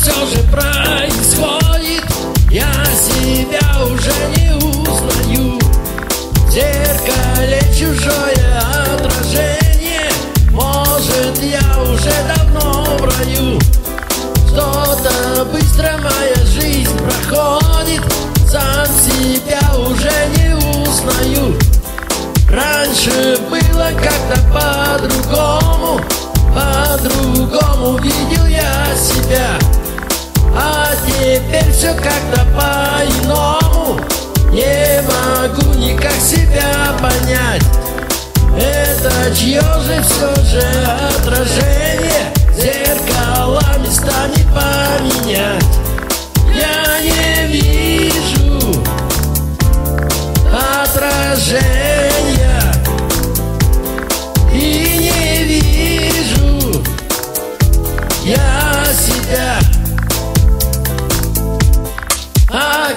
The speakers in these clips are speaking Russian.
все же происходит? Я себя уже не узнаю. В зеркале чужое отражение. Может я уже давно в раю Что-то быстро моя жизнь проходит. Сам себя уже не узнаю. Раньше было как-то по-другому. По-другому видел себя. А теперь все как-то по-иному. Не могу никак себя понять. Это чье же все же отражение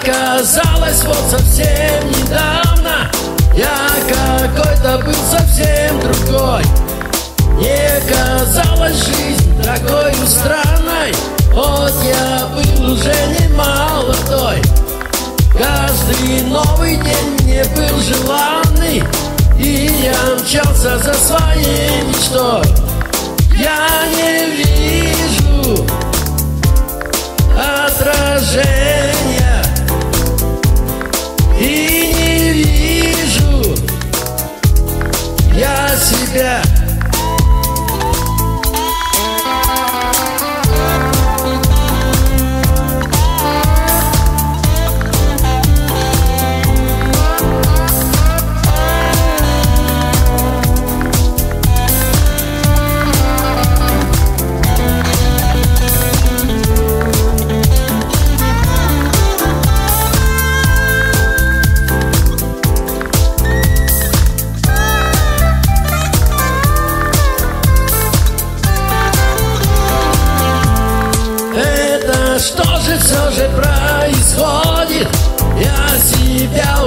Оказалось, вот совсем недавно. Я какой-то был совсем другой. Мне казалась жизнь такой странной. Вот я был уже не молодой Каждый новый день мне был желанный. И я мчался за своей мечтой. Я что же все же происходит? Я себя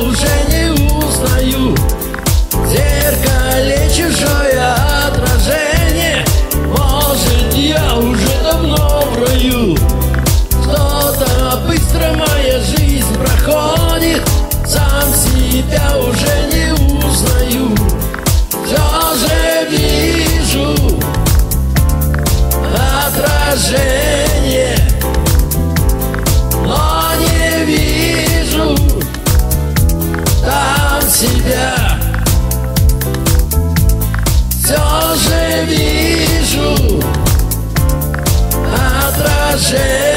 вижу отражение